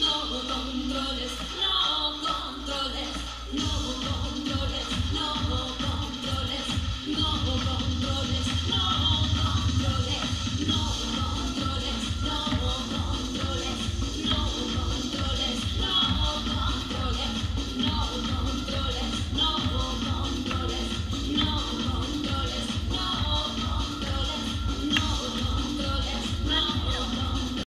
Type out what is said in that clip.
No controles,